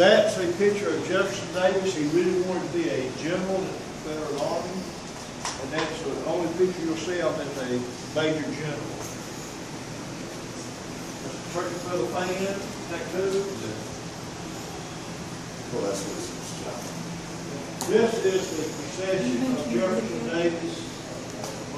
That's a picture of Jefferson Davis. He really wanted to be a general in the Confederate Army. And that's the only picture you'll see of him as a major general. Turkey for fan, tattoo. Well, that's what it's, This is the procession of Jefferson